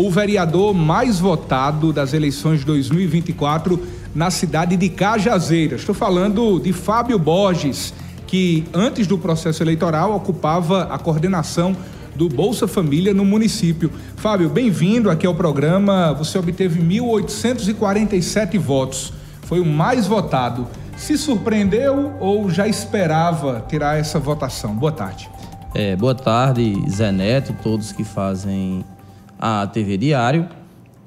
o vereador mais votado das eleições de 2024 na cidade de Cajazeiras. Estou falando de Fábio Borges, que antes do processo eleitoral ocupava a coordenação do Bolsa Família no município. Fábio, bem-vindo aqui ao programa. Você obteve 1.847 votos. Foi o mais votado. Se surpreendeu ou já esperava tirar essa votação? Boa tarde. É, boa tarde, Zé Neto, todos que fazem a TV Diário.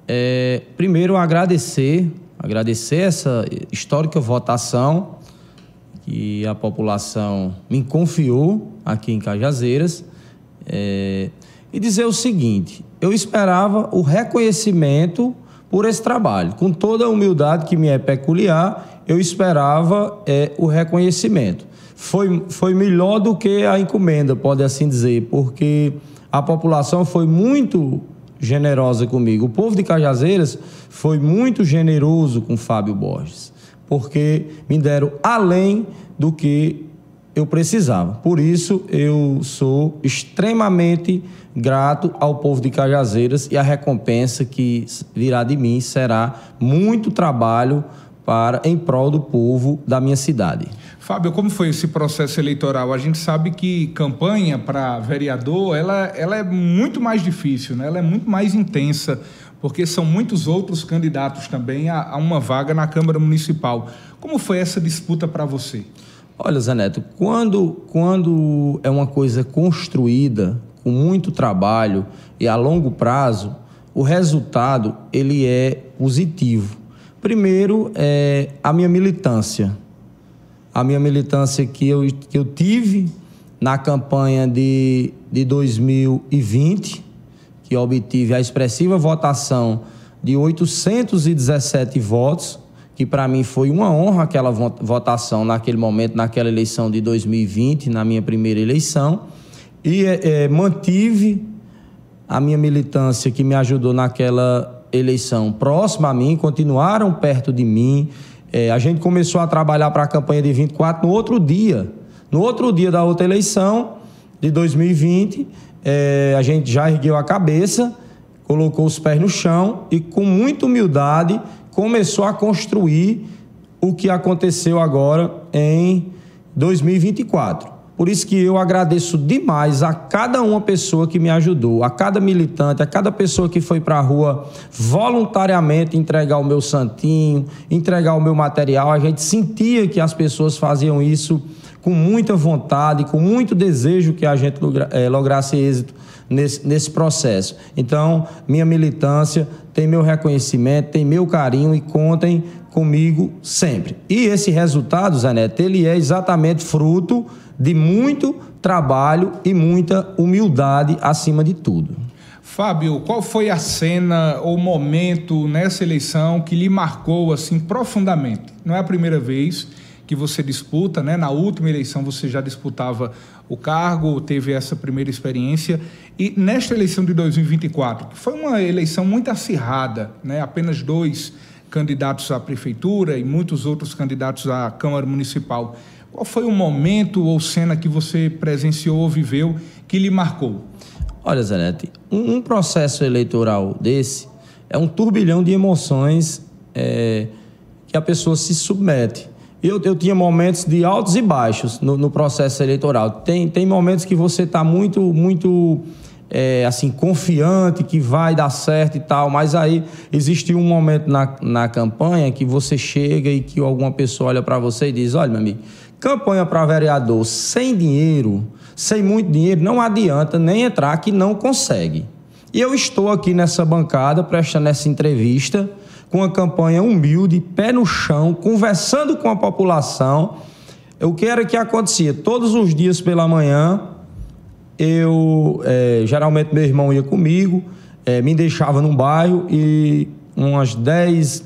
É, primeiro, agradecer, agradecer essa histórica votação que a população me confiou aqui em Cajazeiras. É, e dizer o seguinte: eu esperava o reconhecimento por esse trabalho. Com toda a humildade que me é peculiar, eu esperava é, o reconhecimento foi, foi melhor do que a encomenda, pode assim dizer, porque a população foi muito generosa comigo. O povo de Cajazeiras foi muito generoso com Fábio Borges, porque me deram além do que eu precisava. Por isso, eu sou extremamente grato ao povo de Cajazeiras e a recompensa que virá de mim será muito trabalho para em prol do povo da minha cidade. Fábio, como foi esse processo eleitoral? A gente sabe que campanha para vereador, ela, ela é muito mais difícil, né? ela é muito mais intensa, porque são muitos outros candidatos também a, a uma vaga na Câmara Municipal. Como foi essa disputa para você? Olha, Zé Neto, quando, quando é uma coisa construída, com muito trabalho e a longo prazo, o resultado ele é positivo Primeiro, é a minha militância. A minha militância que eu, que eu tive na campanha de, de 2020, que obtive a expressiva votação de 817 votos, que para mim foi uma honra aquela votação naquele momento, naquela eleição de 2020, na minha primeira eleição, e é, é, mantive a minha militância que me ajudou naquela eleição próxima a mim, continuaram perto de mim. É, a gente começou a trabalhar para a campanha de 24 no outro dia. No outro dia da outra eleição, de 2020, é, a gente já ergueu a cabeça, colocou os pés no chão e, com muita humildade, começou a construir o que aconteceu agora em 2024. Por isso que eu agradeço demais a cada uma pessoa que me ajudou, a cada militante, a cada pessoa que foi para a rua voluntariamente entregar o meu santinho, entregar o meu material. A gente sentia que as pessoas faziam isso com muita vontade, com muito desejo que a gente eh, lograsse êxito nesse, nesse processo. Então, minha militância tem meu reconhecimento, tem meu carinho e contem comigo sempre. E esse resultado, Zé Neto, ele é exatamente fruto de muito trabalho e muita humildade acima de tudo. Fábio, qual foi a cena ou momento nessa eleição que lhe marcou assim profundamente? Não é a primeira vez que você disputa, né? Na última eleição você já disputava o cargo, teve essa primeira experiência e nesta eleição de 2024, que foi uma eleição muito acirrada, né? Apenas dois candidatos à prefeitura e muitos outros candidatos à Câmara Municipal. Qual foi o momento ou cena que você presenciou ou viveu que lhe marcou? Olha, Zanete, um, um processo eleitoral desse é um turbilhão de emoções é, que a pessoa se submete. Eu, eu tinha momentos de altos e baixos no, no processo eleitoral. Tem, tem momentos que você está muito, muito é, assim, confiante que vai dar certo e tal, mas aí existiu um momento na, na campanha que você chega e que alguma pessoa olha para você e diz: Olha, meu amigo, campanha para vereador sem dinheiro, sem muito dinheiro, não adianta nem entrar que não consegue. E eu estou aqui nessa bancada prestando essa entrevista com uma campanha humilde, pé no chão, conversando com a população. O que era que acontecia? Todos os dias pela manhã, eu é, geralmente meu irmão ia comigo, é, me deixava num bairro e umas 10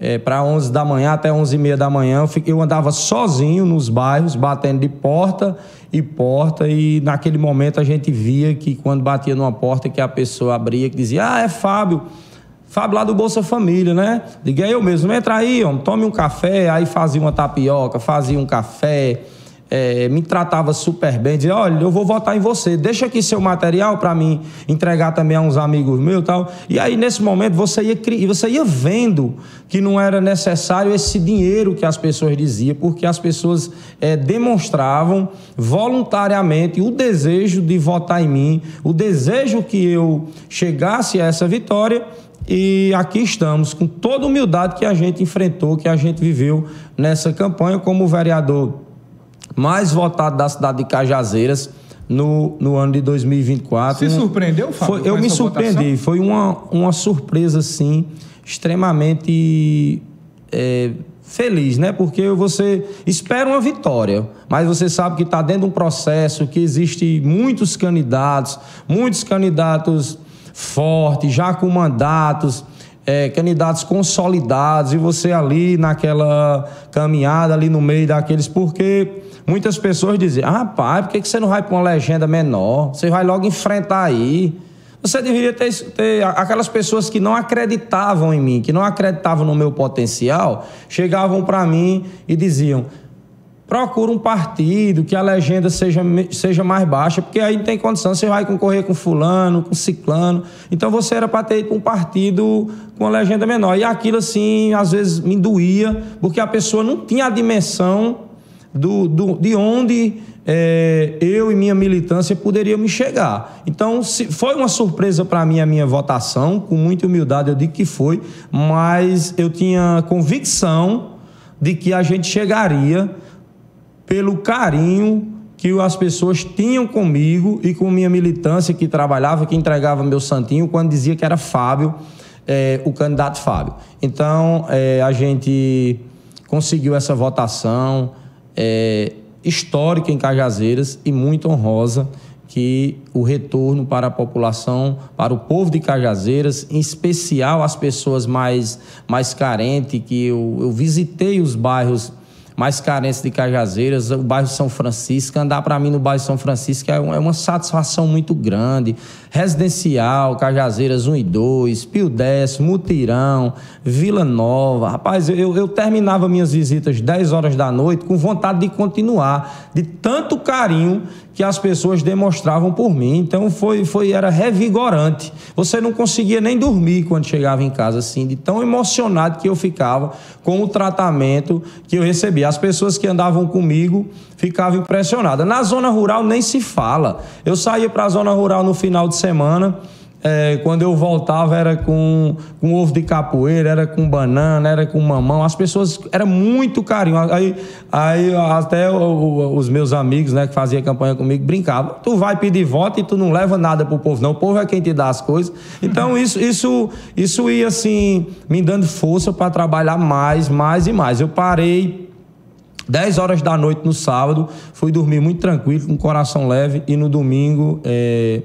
é, para 11 da manhã até 11 e meia da manhã eu, andava sozinho nos bairros, batendo de porta e porta e naquele momento a gente via que quando batia numa porta que a pessoa abria que dizia, ah, é Fábio, Fábio lá do Bolsa Família, né? Diga eu mesmo, entra aí, homem, tome um café, aí fazia uma tapioca, fazia um café, é, me tratava super bem, dizia, olha, eu vou votar em você, deixa aqui seu material para mim entregar também a uns amigos meus e tal. E aí, nesse momento, você ia, você ia vendo que não era necessário esse dinheiro que as pessoas diziam, porque as pessoas é, demonstravam voluntariamente o desejo de votar em mim, o desejo que eu chegasse a essa vitória e aqui estamos, com toda a humildade que a gente enfrentou, que a gente viveu nessa campanha como vereador mais votado da cidade de Cajazeiras no, no ano de 2024. Se surpreendeu, Fábio? Foi, eu me surpreendi. Votação? Foi uma, uma surpresa, assim, extremamente é, feliz, né? Porque você espera uma vitória, mas você sabe que está dentro de um processo, que existe muitos candidatos, muitos candidatos fortes, já com mandatos é, candidatos consolidados e você ali naquela caminhada ali no meio daqueles, porque muitas pessoas dizem, ah, rapaz, por que você não vai para uma legenda menor? Você vai logo enfrentar aí. Você deveria ter, ter, aquelas pessoas que não acreditavam em mim, que não acreditavam no meu potencial, chegavam para mim e diziam: procura um partido que a legenda seja, seja mais baixa, porque aí tem condição, você vai concorrer com fulano, com ciclano. Então você era para ter ido para um partido com a legenda menor. E aquilo assim, às vezes me doía, porque a pessoa não tinha a dimensão do, do de onde é, eu e minha militância poderíamos chegar. Então, se, foi uma surpresa para mim a minha votação, com muita humildade eu digo que foi, mas eu tinha convicção de que a gente chegaria pelo carinho que as pessoas tinham comigo e com minha militância que trabalhava, que entregava meu santinho quando dizia que era Fábio, é, o candidato Fábio. Então, é, a gente conseguiu essa votação é, histórica em Cajazeiras e muito honrosa que o retorno para a população, para o povo de Cajazeiras, em especial as pessoas mais, mais carentes, que eu, eu visitei os bairros mais carentes de Cajazeiras, o bairro São Francisco. Andar para mim no bairro São Francisco é, é uma satisfação muito grande. Residencial, Cajazeiras 1 e 2, Pio 10, Mutirão, Vila Nova. Rapaz, eu, eu terminava minhas visitas 10 horas da noite com vontade de continuar, de tanto carinho que as pessoas demonstravam por mim. Então foi, foi era revigorante. Você não conseguia nem dormir quando chegava em casa assim, de tão emocionado que eu ficava com o tratamento que eu recebia. As pessoas que andavam comigo ficavam impressionadas. Na zona rural nem se fala. Eu saía para a zona rural no final de semana, é, quando eu voltava era com, com ovo de capoeira, era com banana, era com mamão. As pessoas era muito carinho. Aí, aí até o, o, os meus amigos, né, que faziam campanha comigo, brincavam. Tu vai pedir voto e tu não leva nada pro povo, não. O povo é quem te dá as coisas. Então isso, isso, isso ia assim me dando força para trabalhar mais, mais e mais. Eu parei 10 horas da noite no sábado, fui dormir muito tranquilo, com o coração leve, e no domingo. É,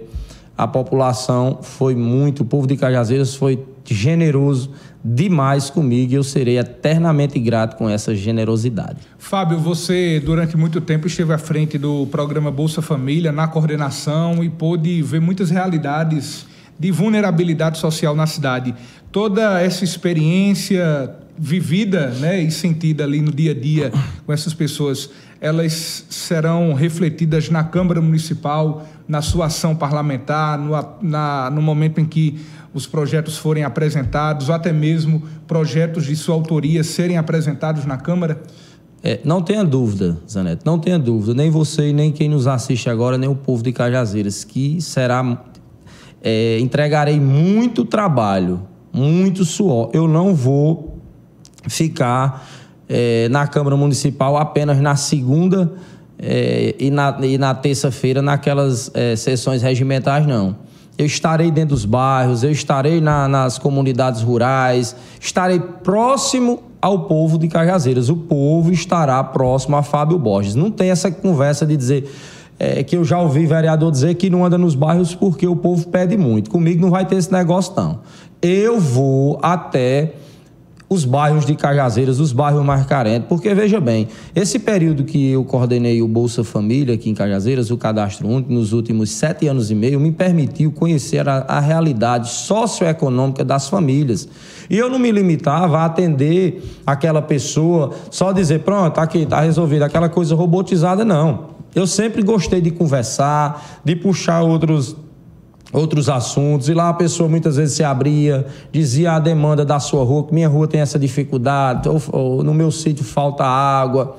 a população foi muito, o povo de Cajazeiras foi generoso demais comigo e eu serei eternamente grato com essa generosidade. Fábio, você durante muito tempo esteve à frente do programa Bolsa Família, na coordenação e pôde ver muitas realidades de vulnerabilidade social na cidade. Toda essa experiência vivida né, e sentida ali no dia a dia com essas pessoas, elas serão refletidas na Câmara Municipal, na sua ação parlamentar, no, na, no momento em que os projetos forem apresentados, ou até mesmo projetos de sua autoria serem apresentados na Câmara? É, não tenha dúvida, Zanetti, não tenha dúvida, nem você, nem quem nos assiste agora, nem o povo de Cajazeiras, que será. É, entregarei muito trabalho, muito suor. Eu não vou ficar é, na Câmara Municipal apenas na segunda é, e na, na terça-feira naquelas é, sessões regimentais, não. Eu estarei dentro dos bairros, eu estarei na, nas comunidades rurais, estarei próximo ao povo de Cajazeiras. O povo estará próximo a Fábio Borges. Não tem essa conversa de dizer é, que eu já ouvi vereador dizer que não anda nos bairros porque o povo pede muito. Comigo não vai ter esse negócio, não. Eu vou até os bairros de Cajazeiras, os bairros mais carentes, porque veja bem, esse período que eu coordenei o Bolsa Família aqui em Cajazeiras, o Cadastro Único, nos últimos sete anos e meio, me permitiu conhecer a, a realidade socioeconômica das famílias. E eu não me limitava a atender aquela pessoa, só dizer, pronto, tá aqui, está resolvido, aquela coisa robotizada, não. Eu sempre gostei de conversar, de puxar outros outros assuntos, e lá a pessoa muitas vezes se abria, dizia a demanda da sua rua, que minha rua tem essa dificuldade, ou, ou no meu sítio falta água,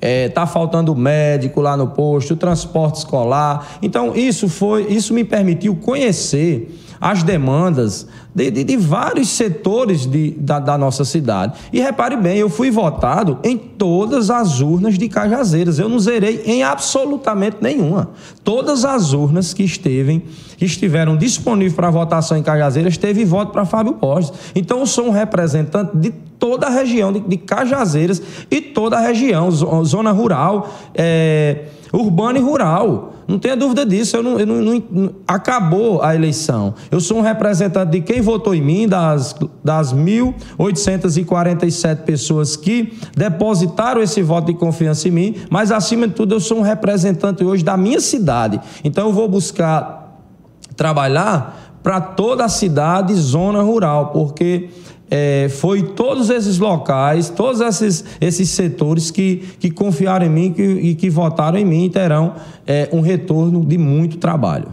é, tá faltando médico lá no posto, transporte escolar. Então, isso foi, isso me permitiu conhecer as demandas de, de, de vários setores de, da, da, nossa cidade. E repare bem, eu fui votado em todas as urnas de Cajazeiras. Eu não zerei em absolutamente nenhuma. Todas as urnas que esteve, que estiveram disponíveis para votação em Cajazeiras, teve voto para Fábio Borges. Então eu sou um representante de toda a região de, de Cajazeiras e toda a região, zona rural, é, urbana e rural. Não tenha dúvida disso. Eu não, eu não, não, acabou a eleição. Eu sou um representante de quem votou em mim, das, das 1.847 pessoas que depositaram esse voto de confiança em mim, mas acima de tudo eu sou um representante hoje da minha cidade. Então eu vou buscar trabalhar para toda a cidade, zona rural, porque é, foi todos esses locais, todos esses, esses setores que, que confiaram em mim que, e que votaram em mim terão é, um retorno de muito trabalho.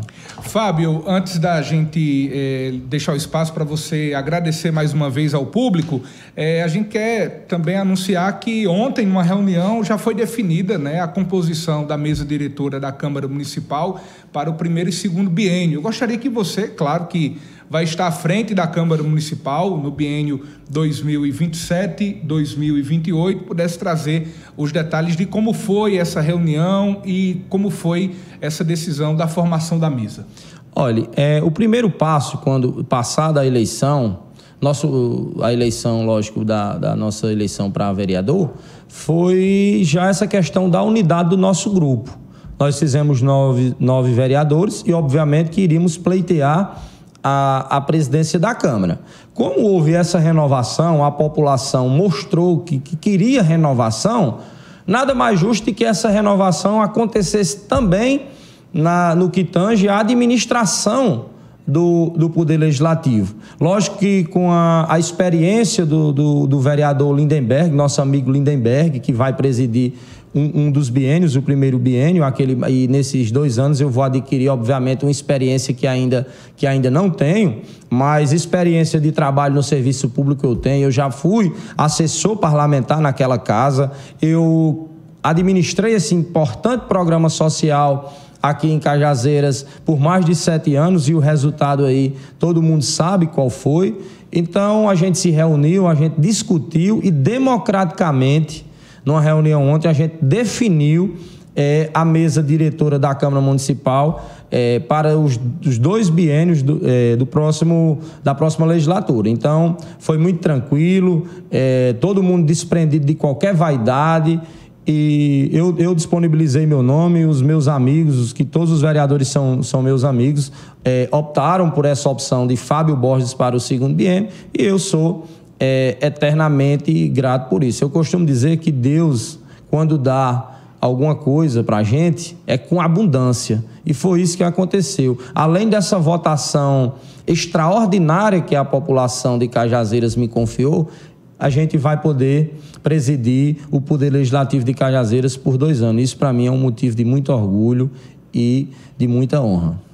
Fábio, antes da gente é, deixar o espaço para você agradecer mais uma vez ao público, é, a gente quer também anunciar que ontem, numa reunião, já foi definida né, a composição da mesa diretora da Câmara Municipal para o primeiro e segundo biênio. Eu gostaria que você, claro que vai estar à frente da Câmara Municipal no biênio 2027-2028, pudesse trazer os detalhes de como foi essa reunião e como foi essa decisão da formação da mesa. Olha, é, o primeiro passo, quando passada a eleição, nosso, a eleição, lógico, da, da nossa eleição para vereador, foi já essa questão da unidade do nosso grupo. Nós fizemos nove, nove vereadores e, obviamente, que iríamos pleitear a, presidência da Câmara. Como houve essa renovação, a população mostrou que, que queria renovação, nada mais justo que essa renovação acontecesse também na, no que tange a administração do, do Poder Legislativo. Lógico que com a, a experiência do, do, do vereador Lindenberg, nosso amigo Lindenberg, que vai presidir um, um, dos biênios, o primeiro biênio, aquele, e nesses dois anos eu vou adquirir, obviamente, uma experiência que ainda, que ainda não tenho, mas experiência de trabalho no serviço público eu tenho. Eu já fui assessor parlamentar naquela casa, eu administrei esse importante programa social aqui em Cajazeiras por mais de sete anos e o resultado aí todo mundo sabe qual foi. Então a gente se reuniu, a gente discutiu e democraticamente numa reunião ontem, a gente definiu é, a mesa diretora da Câmara Municipal é, para os, os, dois biênios do, é, do, próximo, da próxima legislatura. Então, foi muito tranquilo, todo mundo desprendido de qualquer vaidade. E eu, eu, disponibilizei meu nome, os meus amigos, os que todos os vereadores são, são meus amigos, optaram por essa opção de Fábio Borges para o segundo biênio e eu sou é, eternamente grato por isso. Eu costumo dizer que Deus, quando dá alguma coisa para a gente, é com abundância. E foi isso que aconteceu. Além dessa votação extraordinária que a população de Cajazeiras me confiou, a gente vai poder presidir o Poder Legislativo de Cajazeiras por dois anos. Isso, para mim, é um motivo de muito orgulho e de muita honra.